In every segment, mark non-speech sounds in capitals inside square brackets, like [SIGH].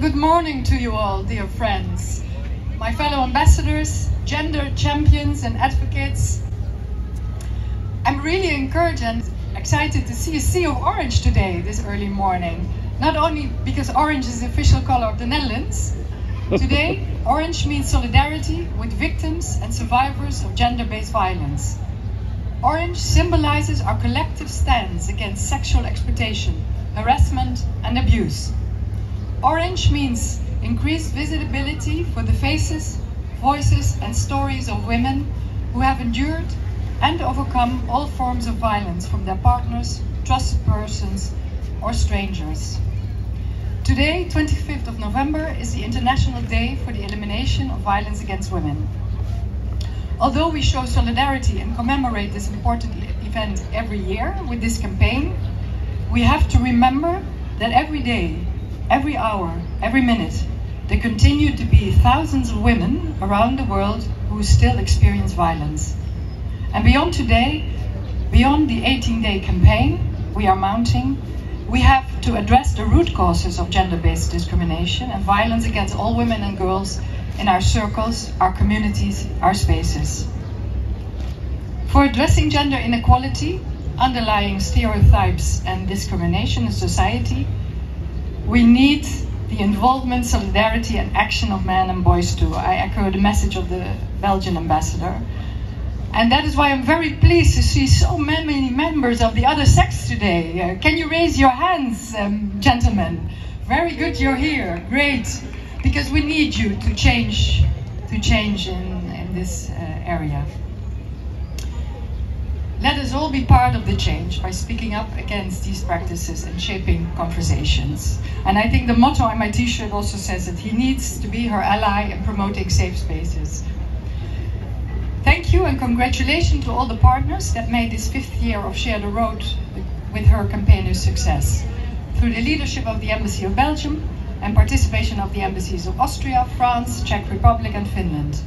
Good morning to you all, dear friends, my fellow ambassadors, gender champions and advocates. I'm really encouraged and excited to see a sea of orange today, this early morning. Not only because orange is the official color of the Netherlands, today [LAUGHS] orange means solidarity with victims and survivors of gender-based violence. Orange symbolizes our collective stance against sexual exploitation, harassment and abuse. Orange means increased visibility for the faces, voices and stories of women who have endured and overcome all forms of violence from their partners, trusted persons or strangers. Today, 25th of November, is the International Day for the Elimination of Violence Against Women. Although we show solidarity and commemorate this important event every year with this campaign, we have to remember that every day, every hour, every minute, there continue to be thousands of women around the world who still experience violence. And beyond today, beyond the 18-day campaign we are mounting, we have to address the root causes of gender-based discrimination and violence against all women and girls in our circles, our communities, our spaces. For addressing gender inequality, underlying stereotypes and discrimination in society, we need the involvement, solidarity and action of men and boys too. I echo the message of the Belgian ambassador. And that is why I'm very pleased to see so many members of the other sex today. Uh, can you raise your hands, um, gentlemen? Very good you're here, great because we need you to change, to change in, in this uh, area. Let us all be part of the change by speaking up against these practices and shaping conversations. And I think the motto on my t-shirt also says that he needs to be her ally in promoting safe spaces. Thank you and congratulations to all the partners that made this fifth year of Share the Road with her campaign a success. Through the leadership of the Embassy of Belgium, and participation of the embassies of Austria, France, Czech Republic and Finland.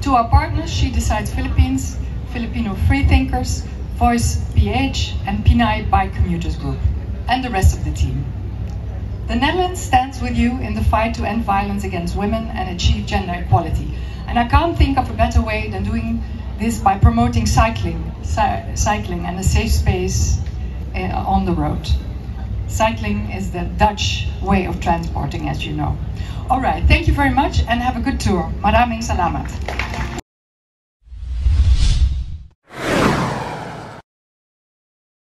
To our partners, She Decides Philippines, Filipino Freethinkers, Voice PH and Pinay Bike Commuters Group, and the rest of the team. The Netherlands stands with you in the fight to end violence against women and achieve gender equality. And I can't think of a better way than doing this by promoting cycling, cycling and a safe space uh, on the road. Cycling is the Dutch way of transporting, as you know. All right, thank you very much and have a good tour. Maraming salamat.